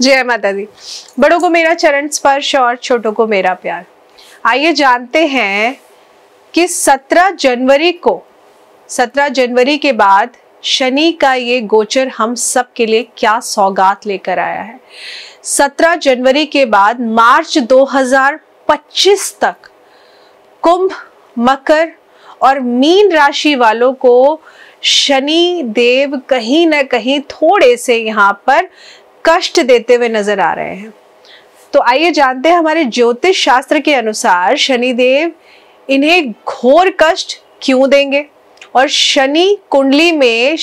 जय माता दी। बड़ों को मेरा चरण स्पर्श और छोटों को मेरा प्यार। आइए जानते हैं कि 17 जनवरी को 17 जनवरी के बाद शनि का ये गोचर हम सब के लिए क्या सौगात लेकर आया है। 17 जनवरी के बाद मार्च 2025 तक कुंभ, मकर और मीन राशि वालों को शनि, देव कहीं ना कहीं थोड़े से यहाँ पर कष्ट देते हुए नज़र आ रहे हैं। तो आइए जानते हैं हमारे ज्योतिष शास्त्र के अनुसार शनिदेव इन्हें घोर कष्ट क्यों देंगे? और शनि कुंडली में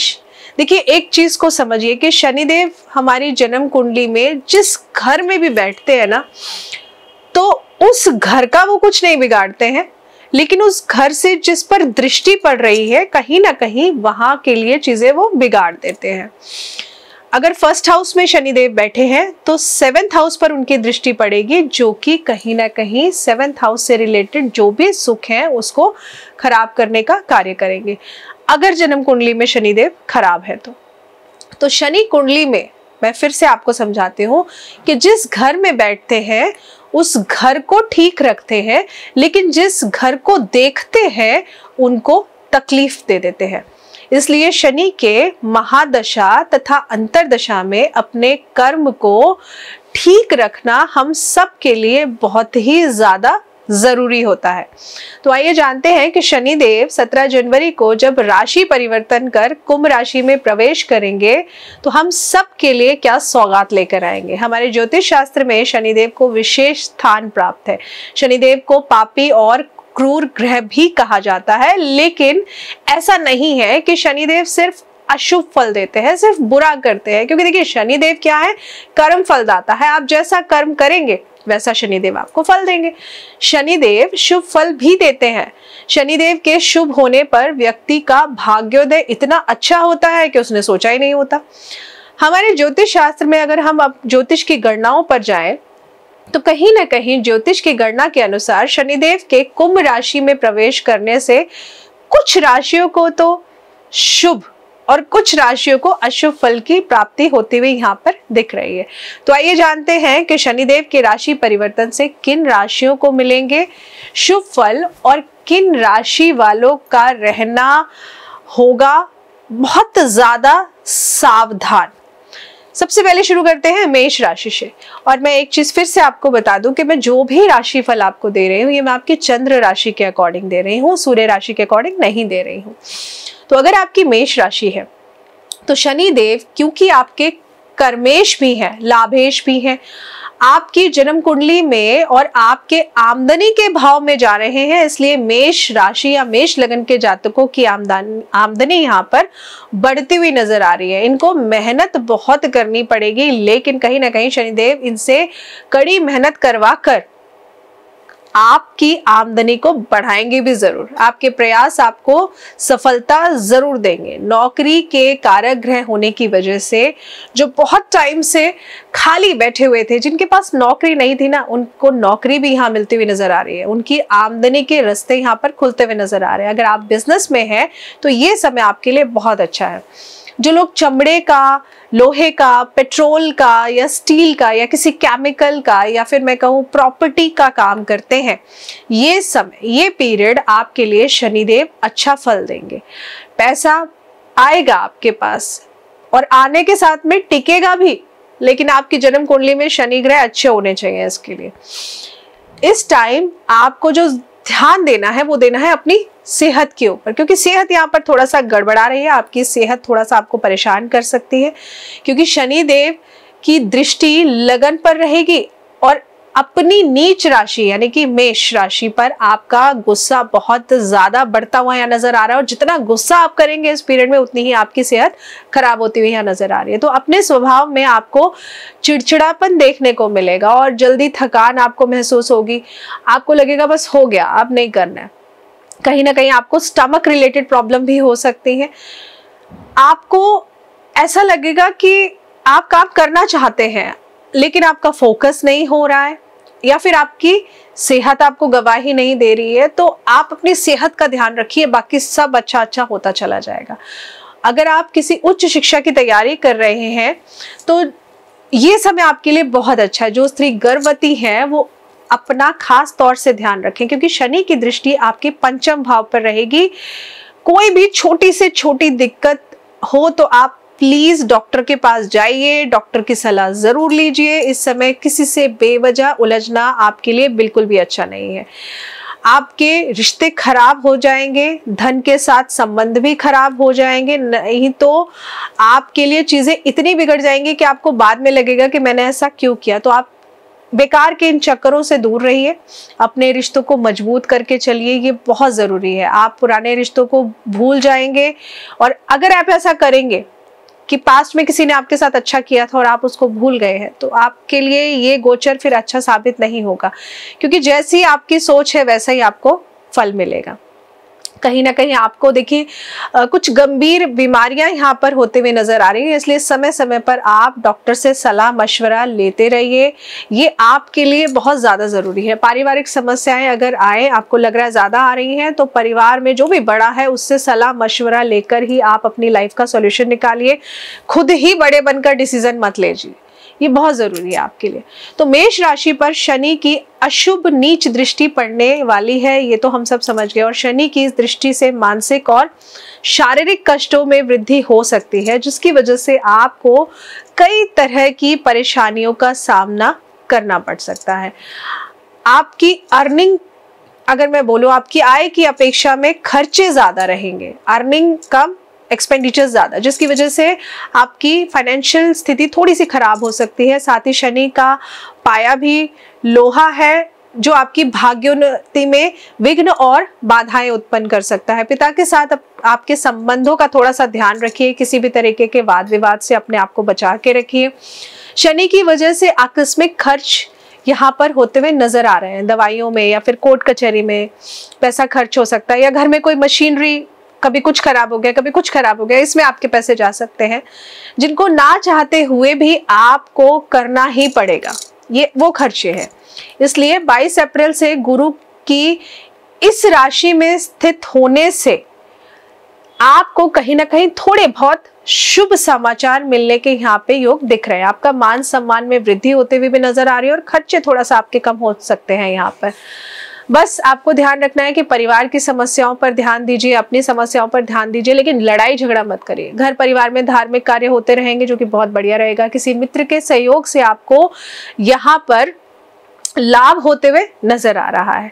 देखिए, एक चीज़ को समझिए कि शनिदेव हमारी जन्म कुंडली में जिस घर में भी बैठते हैं ना तो उस घर का वो कुछ नहीं बिगाड़ते हैं। लेकिन उस घर से जिस पर दृष्टि पड़ रही है, कहीं ना कहीं वहाँ के लिए चीज़ें वो बिगाड़ देते हैं। अगर फ़र्स्ट हाउस में शनिदेव बैठे हैं तो सेवेंथ हाउस पर उनकी दृष्टि पड़ेगी, जो कि कहीं ना कहीं सेवेंथ हाउस से रिलेटेड जो भी सुख है, उसको खराब करने का कार्य करेंगे। अगर जन्म कुंडली में शनिदेव खराब है तो। तो शनि कुंडली में मैं फिर से आपको समझाती हूँ कि जिस घर में बैठते हैं, उस घर को ठीक रखते हैं, लेकिन जिस घर को देखते हैं, उनको तकलीफ़ दे देते हैं। इसलिए शनि के महादशा तथा अंतरदशा में अपने कर्म को ठीक रखना हम सब के लिए बहुत ही ज़्यादा ज़रूरी होता है। तो आइए जानते हैं कि शनि देव 17 जनवरी को जब राशि परिवर्तन कर कुंभ राशि में प्रवेश करेंगे तो हम सब के लिए क्या सौगात लेकर आएँगे? हमारे ज्योतिष शास्त्र में शनिदेव को विशेष स्थान प्राप्त है। शनिदेव को पापी और क्रूर ग्रह भी कहा जाता है, लेकिन ऐसा नहीं है कि शनिदेव सिर्फ़ अशुभ फल देते हैं, सिर्फ़ बुरा करते हैं, क्योंकि देखिए शनिदेव क्या है? कर्म फल दाता है। आप जैसा कर्म करेंगे, वैसा शनिदेव आपको फल देंगे। शनिदेव शुभ फल भी देते हैं। शनिदेव के शुभ होने पर व्यक्ति का भाग्योदय इतना अच्छा होता है कि उसने सोचा ही नहीं होता। हमारे ज्योतिष शास्त्र में अगर हम अब ज्योतिष की गणनाओं पर जाएँ तो कहीं ना कहीं ज्योतिष की गणना के अनुसार शनिदेव के कुंभ राशि में प्रवेश करने से कुछ राशियों को तो शुभ और कुछ राशियों को अशुभ फल की प्राप्ति होती हुई यहाँ पर दिख रही है। तो आइए जानते हैं कि शनिदेव के राशि परिवर्तन से किन राशियों को मिलेंगे, शुभ फल और किन राशि वालों का रहना होगा। बहुत ज़्यादा सावधान। सबसे पहले शुरू करते हैं मेष राशि से। और मैं एक चीज़ फिर से आपको बता दूँ कि मैं जो भी राशि फल आपको दे रही हूँ, ये मैं आपके चंद्र राशि के अकॉर्डिंग दे रही हूँ, सूर्य राशि के अकॉर्डिंग नहीं दे रही हूँ। तो अगर आपकी मेष राशि है तो शनि देव क्योंकि आपके कर्मेश भी हैं, लाभेश भी हैं आपकी जन्म कुंडली में और आपके आमदनी के भाव में जा रहे हैं, इसलिए मेष राशि या मेष लगन के जातकों की आमदनी आमदनी यहाँ पर बढ़ती हुई नज़र आ रही है। इनको मेहनत बहुत करनी पड़ेगी, लेकिन कहीं ना कहीं शनिदेव इनसे कड़ी मेहनत करवा कर आपकी आमदनी को बढ़ाएँगे भी ज़रूर। आपके प्रयास आपको सफलता ज़रूर देंगे। नौकरी के कारक ग्रह होने की वजह से जो बहुत टाइम से खाली बैठे हुए थे, जिनके पास नौकरी नहीं थी ना, उनको नौकरी भी यहाँ मिलती हुई नज़र आ रही है। उनकी आमदनी के रस्ते यहाँ पर खुलते हुए नज़र आ रहे हैं। अगर आप बिज़नेस में हैं तो ये समय आपके लिए बहुत अच्छा है। जो लोग चमड़े का, लोहे का, पेट्रोल का या स्टील का या किसी केमिकल का या फिर मैं कहूँ प्रॉपर्टी का काम करते हैं, ये समय ये पीरियड आपके लिए शनिदेव अच्छा फल देंगे। पैसा आएगा आपके पास और आने के साथ में टिकेगा भी, लेकिन आपकी जन्म कुंडली में शनि ग्रह अच्छे होने चाहिए इसके लिए। इस टाइम आपको जो ध्यान देना है, वो देना है अपनी सेहत के ऊपर, क्योंकि सेहत यहाँ पर थोड़ा सा गड़बड़ा रही है, आपकी सेहत थोड़ा सा आपको परेशान कर सकती है, क्योंकि शनि देव की दृष्टि लगन पर रहेगी और अपनी नीच राशि, यानी कि मेष राशि पर आपका गुस्सा बहुत ज़्यादा बढ़ता हुआ यहाँ नज़र आ रहा है और जितना गुस्सा आप करेंगे इस पीरियड में, उतनी ही आपकी सेहत खराब होती हुई यहाँ नज़र आ रही है। तो अपने स्वभाव में आपको चिड़चिड़ापन देखने को मिलेगा और जल्दी थकान आपको महसूस होगी। आपको लगेगा, बस हो गया, अब नहीं करना है। कहीं ना कहीं आपको स्टमक रिलेटेड प्रॉब्लम भी हो सकती है। आपको ऐसा लगेगा कि आप काम करना चाहते हैं, लेकिन आपका फोकस नहीं हो रहा है। या फिर आपकी सेहत आपको गवाही नहीं दे रही है तो आप अपनी सेहत का ध्यान रखिए, बाकी सब अच्छा अच्छा होता चला जाएगा। अगर आप किसी उच्च शिक्षा की तैयारी कर रहे हैं तो ये समय आपके लिए बहुत अच्छा है। जो स्त्री गर्भवती है, वो अपना खास तौर से ध्यान रखें, क्योंकि शनि की दृष्टि आपके पंचम भाव पर रहेगी। कोई भी छोटी से छोटी दिक्कत हो तो आप प्लीज़ डॉक्टर के पास जाइए डॉक्टर की सलाह ज़रूर लीजिए। इस समय किसी से बेवजह उलझना आपके लिए बिल्कुल भी अच्छा नहीं है। आपके रिश्ते खराब हो जाएँगे, धन के साथ संबंध भी खराब हो जाएँगे, नहीं तो आपके लिए चीज़ें इतनी बिगड़ जाएँगी कि आपको बाद में लगेगा कि मैंने ऐसा क्यों किया। तो आप बेकार के इन चक्करों से दूर रहिए, अपने रिश्तों को मज़बूत करके चलिए, ये बहुत ज़रूरी है। आप पुराने रिश्तों को भूल जाएँगे और अगर आप ऐसा करेंगे कि पास्ट में किसी ने आपके साथ अच्छा किया था और आप उसको भूल गए हैं तो आपके लिए ये गोचर फिर अच्छा साबित नहीं होगा। क्योंकि जैसी आपकी सोच है, वैसा ही आपको फल मिलेगा। कहीं ना कहीं आपको देखिए कुछ गंभीर बीमारियाँ यहाँ पर होते हुए नज़र आ रही है, इसलिए समय समय पर आप डॉक्टर से सलाह मशवरा लेते रहिए। ये आपके लिए बहुत ज़्यादा ज़रूरी है। पारिवारिक समस्याएँ अगर आए, आपको लग रहा है ज़्यादा आ रही हैं तो परिवार में जो भी बड़ा है, उससे सलाह मशवरा लेकर ही आप अपनी लाइफ का सोल्यूशन निकालिए। खुद ही बड़े बनकर डिसीज़न मत लीजिए। ये बहुत ज़रूरी है आपके लिए। तो मेष राशि पर शनि की अशुभ नीच दृष्टि पड़ने वाली है, ये तो हम सब समझ गए। और शनि की इस दृष्टि से मानसिक और शारीरिक कष्टों में वृद्धि हो सकती है, जिसकी वजह से आपको कई तरह की परेशानियों का सामना करना पड़ सकता है। आपकी अर्निंग, अगर मैं बोलूँ, आपकी आय की अपेक्षा में खर्चे ज़्यादा रहेंगे। अर्निंग कम एक्सपेंडिचर ज़्यादा, जिसकी वजह से आपकी फाइनेंशियल स्थिति थोड़ी सी खराब हो सकती है। साथ ही शनि का पाया भी लोहा है, जो आपकी भाग्योन्नति में विघ्न और बाधाएँ उत्पन्न कर सकता है। पिता के साथ आपके संबंधों का थोड़ा सा ध्यान रखिए, किसी भी तरीके के वाद विवाद से अपने आप को बचा के रखिए। शनि की वजह से आकस्मिक खर्च यहाँ पर होते हुए नज़र आ रहे हैं, दवाइयों में या फिर कोर्ट कचहरी में पैसा खर्च हो सकता है, या घर में कोई मशीनरी कभी कुछ खराब हो गया, कभी कुछ खराब हो गया, इसमें आपके पैसे जा सकते हैं। जिनको ना चाहते हुए भी आपको करना ही पड़ेगा। ये, वो खर्चे हैं। इसलिए 22 अप्रैल से गुरु की इस राशि में स्थित होने से आपको कहीं ना कहीं थोड़े बहुत शुभ समाचार मिलने के यहाँ पे योग दिख रहे हैं। आपका मान सम्मान में वृद्धि होते हुए भी नज़र आ रही है और खर्चे थोड़ा सा आपके कम हो सकते हैं यहाँ पर। बस आपको ध्यान रखना है कि परिवार की समस्याओं पर ध्यान दीजिए, अपनी समस्याओं पर ध्यान दीजिए, लेकिन लड़ाई झगड़ा मत करिए। घर परिवार में धार्मिक कार्य होते रहेंगे, जो कि बहुत बढ़िया रहेगा। किसी मित्र के सहयोग से आपको यहाँ पर लाभ होते हुए नज़र आ रहा है।